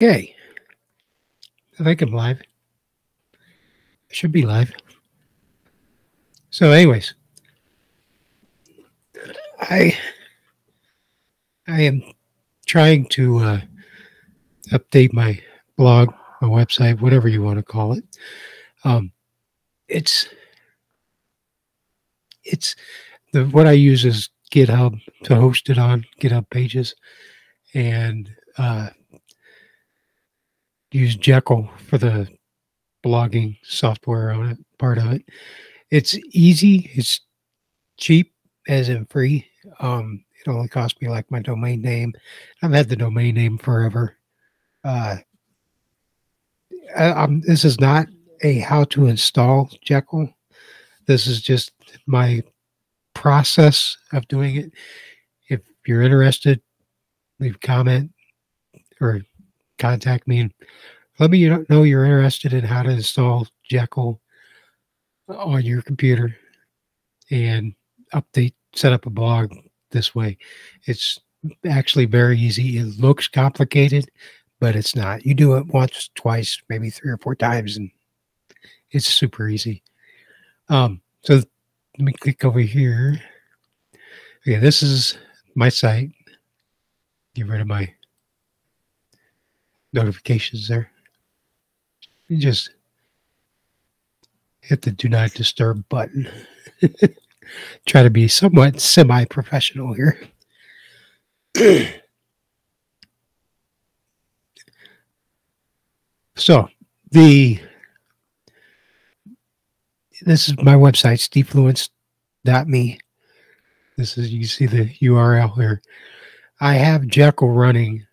Okay. I think I'm live. I should be live. So, anyways, I I am trying to uh, update my blog, my website, whatever you want to call it. Um, it's it's the what I use is GitHub to host it on GitHub pages, and uh, use Jekyll for the blogging software on it, part of it. It's easy, it's cheap, as in free. Um, it only cost me like my domain name. I've had the domain name forever. Uh, I, this is not a how to install Jekyll. This is just my process of doing it. If you're interested, leave a comment or contact me and let me know you're interested in how to install Jekyll on your computer and update, set up a blog this way. It's actually very easy. It looks complicated, but it's not. You do it once, twice, maybe three or four times, and it's super easy. Um, so let me click over here. Okay, this is my site. Get rid of my notifications there. You just hit the do not disturb button. Try to be somewhat semi professional here. so, the this is my website, defluence.me. This is you see the URL here. I have Jekyll running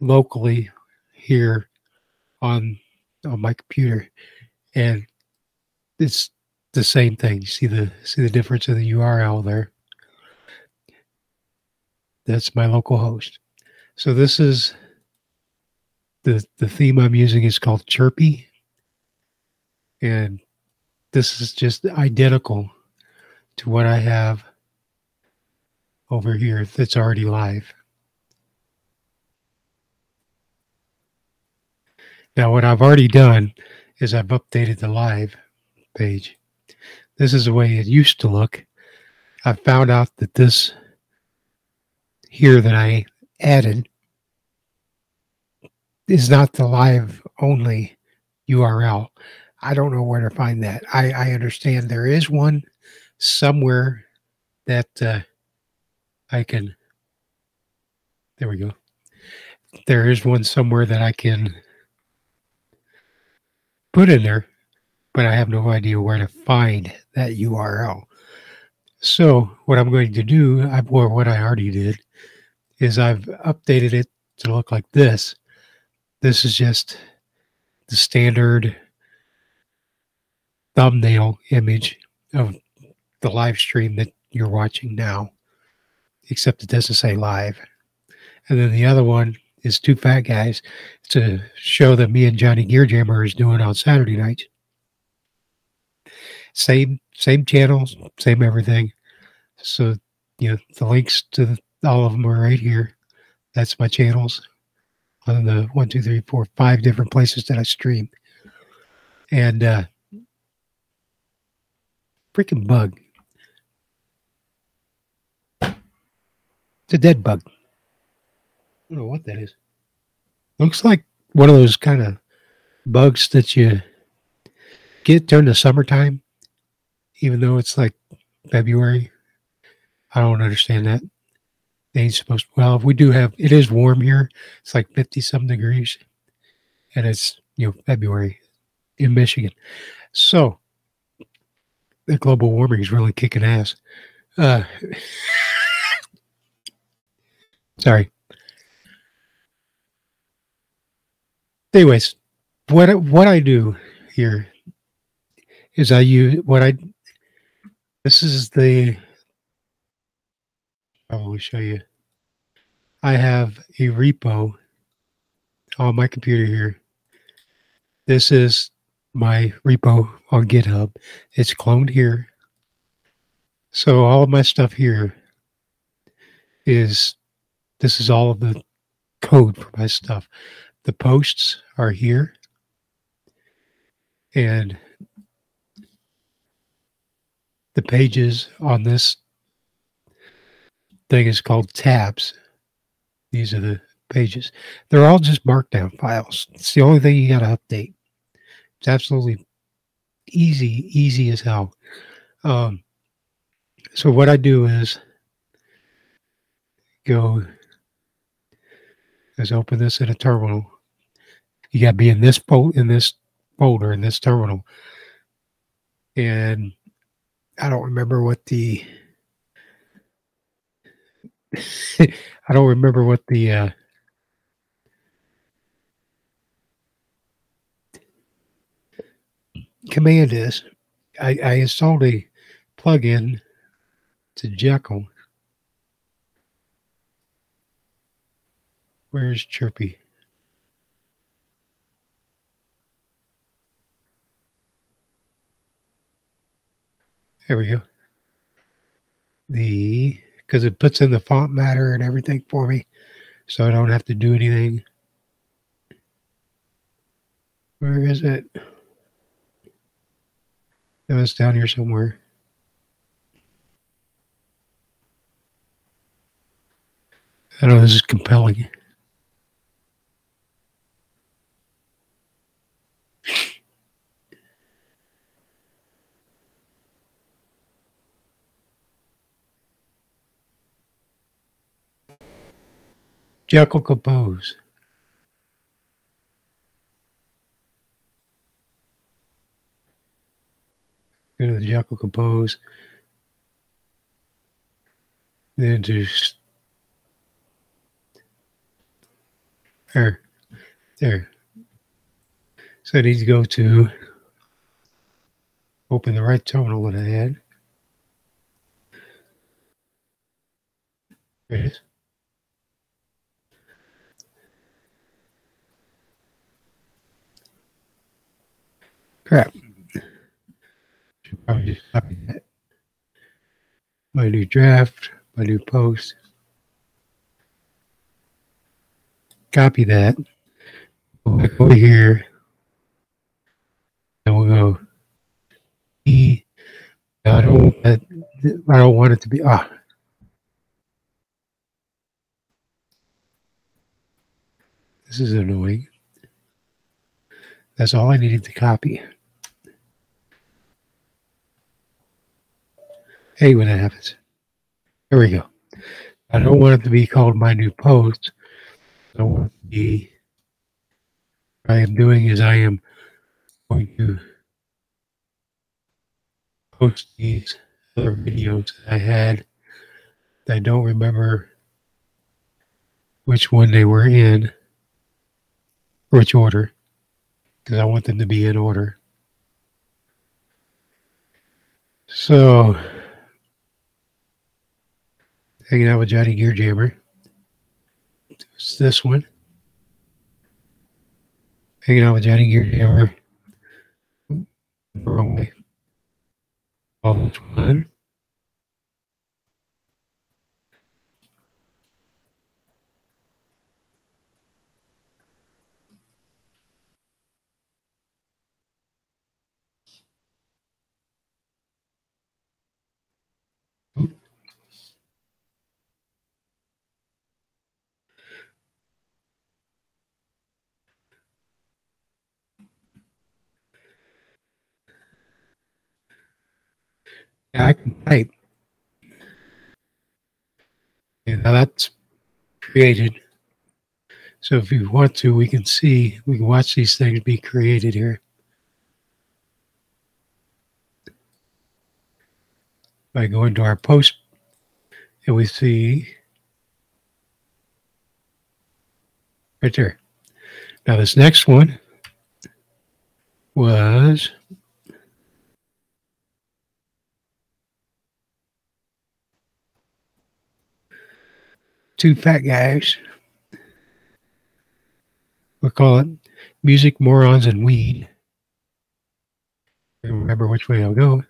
locally here on on my computer, and it's the same thing. You see the see the difference in the URL there. That's my local host. So this is the the theme I'm using is called Chirpy, and this is just identical to what I have over here that's already live. Now, what I've already done is I've updated the live page. This is the way it used to look. I found out that this here that I added is not the live only URL. I don't know where to find that. I, I understand there is one somewhere that uh, I can. There we go. There is one somewhere that I can put in there, but I have no idea where to find that URL. So what I'm going to do, I've, or what I already did, is I've updated it to look like this. This is just the standard thumbnail image of the live stream that you're watching now, except it doesn't say live. And then the other one is Two Fat Guys. It's a show that me and Johnny Gearjammer is doing on Saturday nights. Same same channels, same everything. So you know the links to the, all of them are right here. That's my channels on the one, two, three, four, five different places that I stream. And uh freaking bug. It's a dead bug. I don't know what that is. Looks like one of those kind of bugs that you get during the summertime, even though it's like February. I don't understand that. They ain't supposed to, well, we do have, it is warm here. It's like 50 some degrees. And it's, you know, February in Michigan. So the global warming is really kicking ass. Uh, sorry. Anyways, what what I do here is I use what I. This is the. Oh, I will show you. I have a repo on my computer here. This is my repo on GitHub. It's cloned here. So all of my stuff here is this is all of the code for my stuff the posts are here. And the pages on this thing is called tabs. These are the pages. They're all just markdown files. It's the only thing you got to update. It's absolutely easy, easy as hell. Um, so what I do is go is open this in a terminal. You got to be in this fol- in this folder in this terminal, and I don't remember what the I don't remember what the uh, command is. I, I installed a plugin to Jekyll. Where's Chirpy? There we go. The because it puts in the front matter and everything for me, so I don't have to do anything. Where is it? Oh, it was down here somewhere. I know this is compelling. Jekyll Compose. Go to the Jekyll Compose. Then just there, there. So I need to go to open the right terminal that I had. There it is. Crap. Should probably just copy that. My new draft, my new post. Copy that. Go back over here. And we'll go. E. I don't want that. I don't want it to be. Ah. This is annoying. That's all I needed to copy. Hey, when that happens. There we go. I don't want it to be called my new post. I want to be. What I am doing is I am going to post these other videos that I had. I don't remember which one they were in, which order, because I want them to be in order. So, hanging out with Johnny Gear Jammer. It's this one. Hanging out with Johnny Gear Jammer. Wrong way. Oh, this one. Yeah, I can type. And now that's created. So if you want to, we can see, we can watch these things be created here. By going to our post, and we see right there. Now this next one was two fat guys. We'll call it Music, Morons, and Weed. I remember which way I'll go.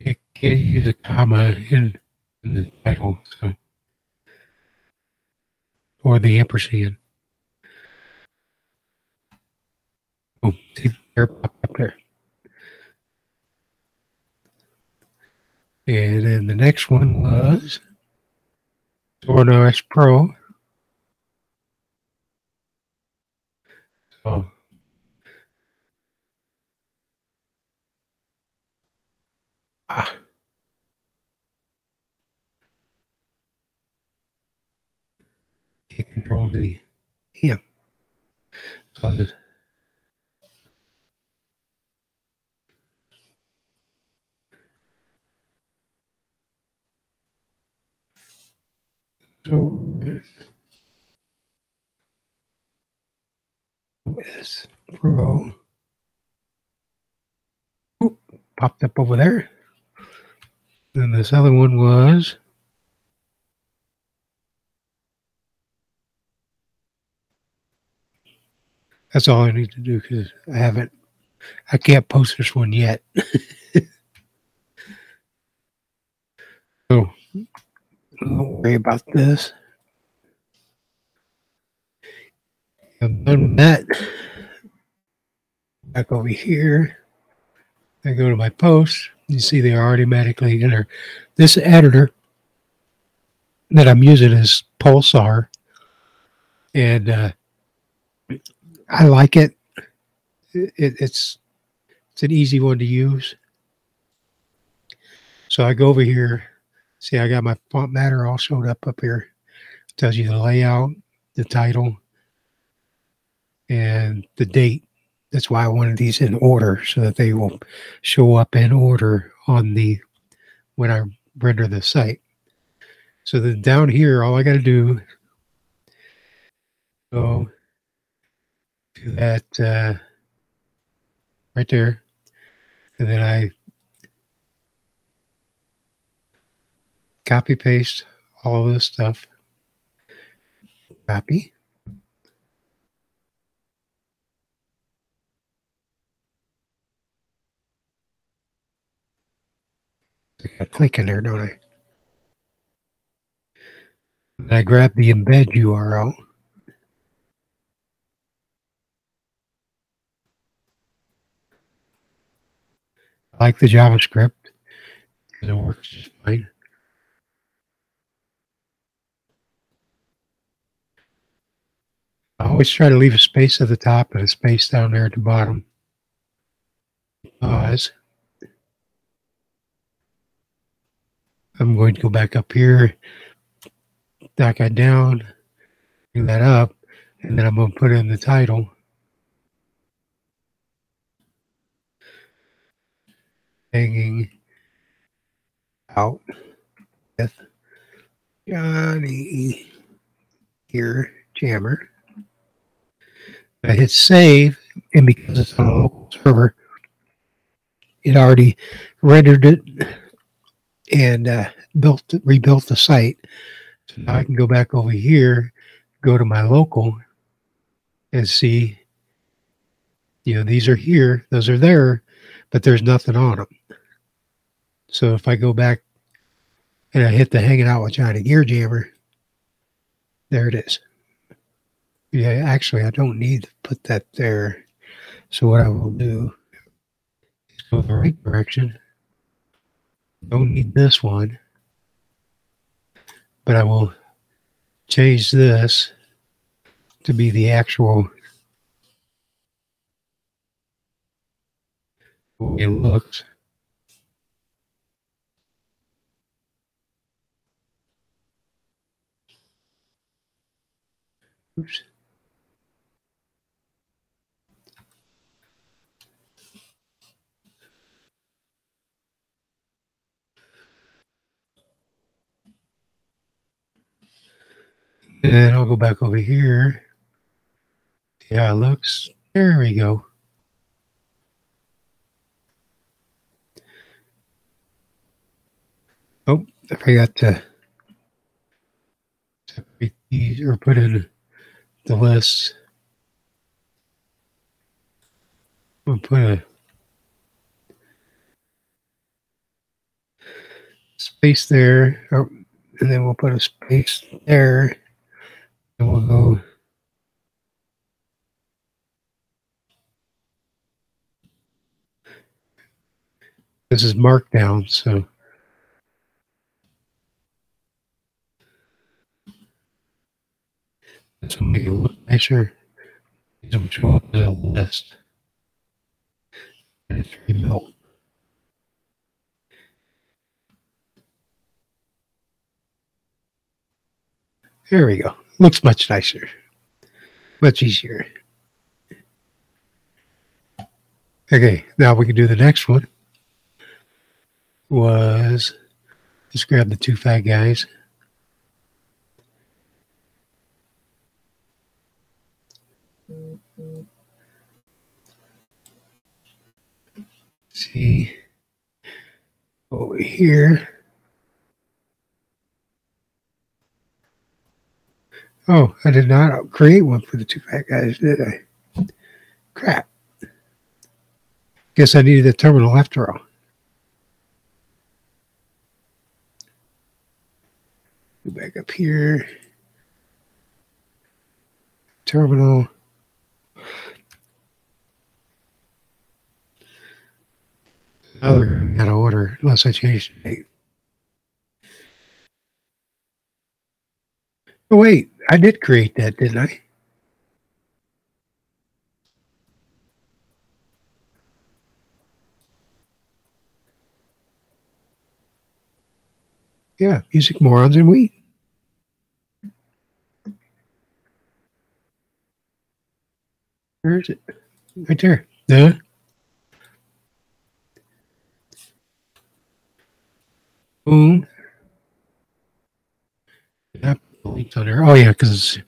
It can't use a comma in, in the title, so or the ampersand. Oh, see, there up there. And then the next one was Zorin OS Pro. So ah. Can't control the yeah. So just So is Pro Oop, popped up over there. Then this other one was That's all I need to do because I haven't, I can't post this one yet. so don't worry about this. And then that. Back over here. I go to my posts. You see they are automatically enter. This editor that I'm using is Pulsar. And uh, I like it. it. It's it's an easy one to use. So I go over here See, I got my front matter all showed up up here. It tells you the layout, the title, and the date. That's why I wanted these in order so that they will show up in order on the when I render the site. So then down here, all I got to do go to that uh, right there, and then I copy paste all of this stuff. Copy. I got a click in there, don't I? And I grab the embed URL. Like the JavaScript because it works just fine. I always try to leave a space at the top and a space down there at the bottom. Pause. I'm going to go back up here, back that down, bring that up, and then I'm going to put in the title. Hanging out with Johnny Gear Jammer. I hit save, and because it's on a local server, it already rendered it and uh, built rebuilt the site. So now I can go back over here, go to my local, and see. You know, these are here, those are there, but there's nothing on them. So if I go back and I hit the hanging out with Johnny Gear Jammer, there it is. Yeah, actually, I don't need to put that there. So what I will do is go the right direction. Don't need this one. But I will change this to be the actual way it looks. Oops. And I'll go back over here. See how it looks. There we go. Oh, I forgot to separate these or put in the list. Put a space there, oh, and then we'll put a space there, and we'll go. This is markdown, so. This will make it look nicer. These show up as a list. And it's rebuilt. There we go. Looks much nicer. Much easier. Okay, now we can do the next one. Was just grab the two fat guys. See over here. Oh, I did not create one for the two fat guys, did I? Crap. Guess I needed a terminal after all. Go back up here. Terminal. Other out of order unless I change the date. Oh wait, I did create that, didn't I? Yeah, music morons and wheat. Where is it? Right there. Yeah. There. Oh yeah, because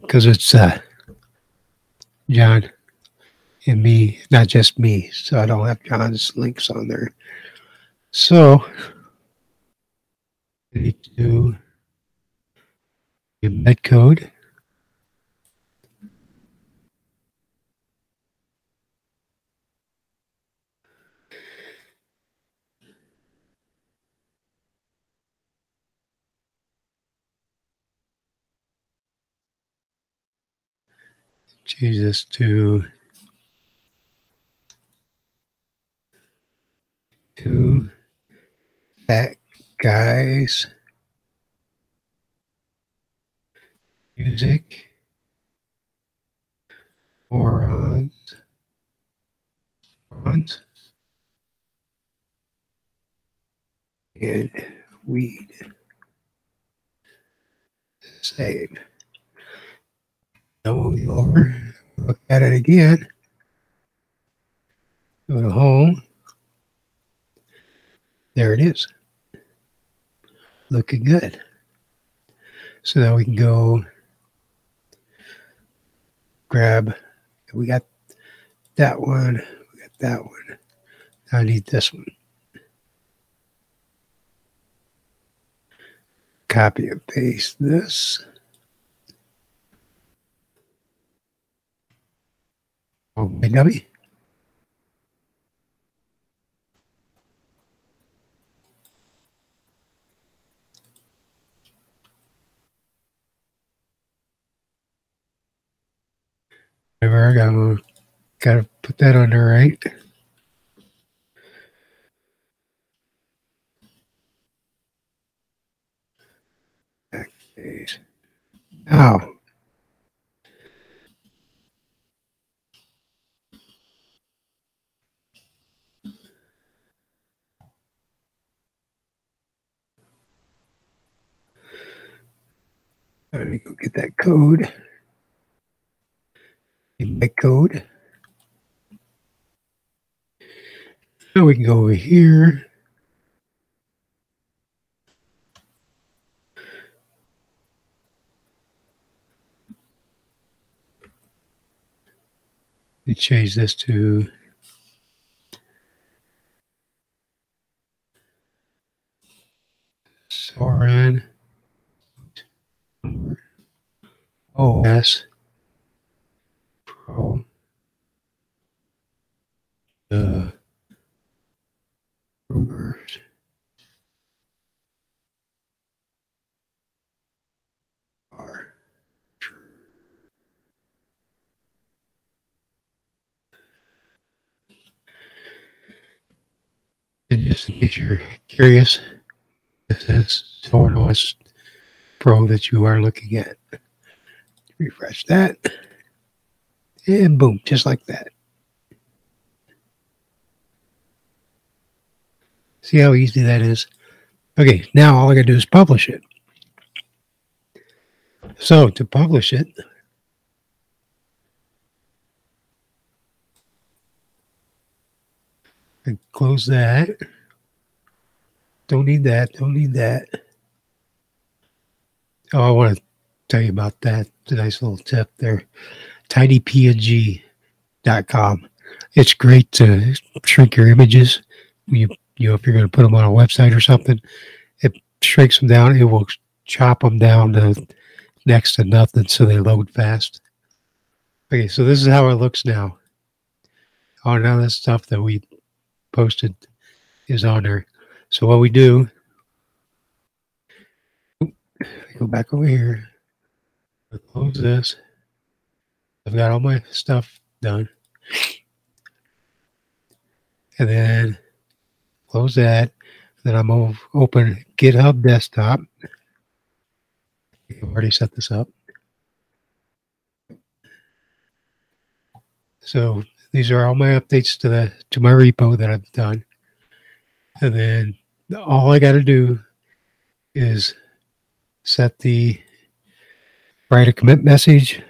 because it's uh, John and me, not just me. So I don't have John's links on there. So need to embed code. Change this to two fat guys. Music. Morons. Morons. And weed. Save. Now we'll go over, look at it again. Go to home. There it is. Looking good. So now we can go grab, we got that one, we got that one. I need this one. Copy and paste this. Oh, Gabby. Whatever, I gotta, put that on there, right? Now, Let me go get that code. My code. Now we can go over here. We change this to Zorin. Oh. OS Pro. Oh. The rumors. Are true. Just in case you're curious, this is Zorin OS Pro that you are looking at. Refresh that. And boom, just like that. See how easy that is? Okay, now all I gotta do is publish it. So to publish it, and close that. Don't need that. Don't need that. Oh, I want to tell you about that. It's a nice little tip there. tinypng.com. It's great to shrink your images. You, you know, if you're going to put them on a website or something, it shrinks them down. It will chop them down to next to nothing so they load fast. Okay, so this is how it looks now. Oh, now that's stuff that we posted is on there. So what we do, go back over here, close this. I've got all my stuff done. And then close that. Then I'm open GitHub desktop. I've already set this up. So these are all my updates to the to my repo that I've done. And then all I got to do is set the write a commit message,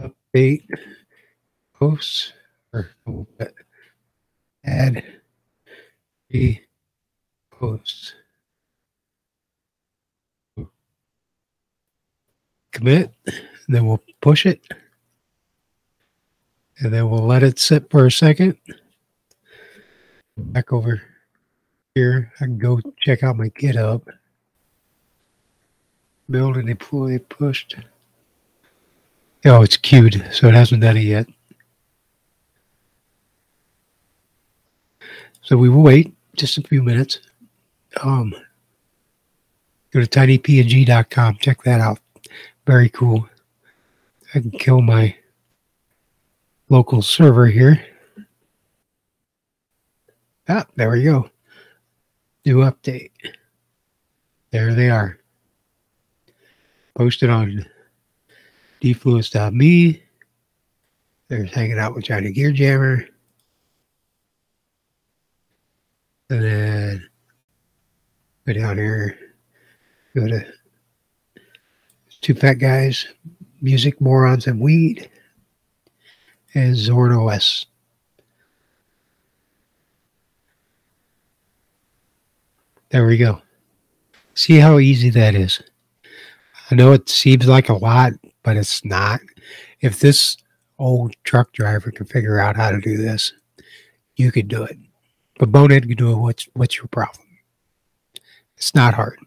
update posts, or oh, add the posts. Commit, then we'll push it and then we'll let it sit for a second. Back over here, I can go check out my GitHub. Build and deploy pushed. Oh, it's queued, so it hasn't done it yet. So we will wait just a few minutes. Um, go to tinypng.com. Check that out. Very cool. I can kill my local server here. Ah, there we go. New update. There they are. Posted on defluence.me. There's hanging out with Johnny Gear Jammer. And then go down here, go to Two Fat Guys, Music Morons and Weed and Zorin OS. There we go. See how easy that is. I know it seems like a lot, but it's not. If this old truck driver can figure out how to do this, you could do it. But Bonehead can do it. What's, what's your problem? It's not hard.